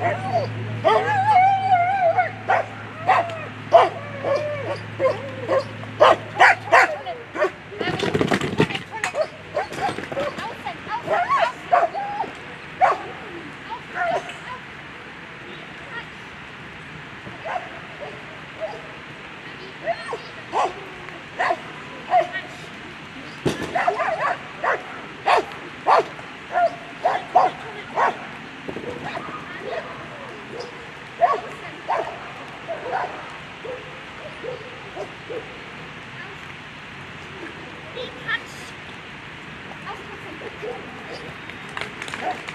Yeah. Hey, catch!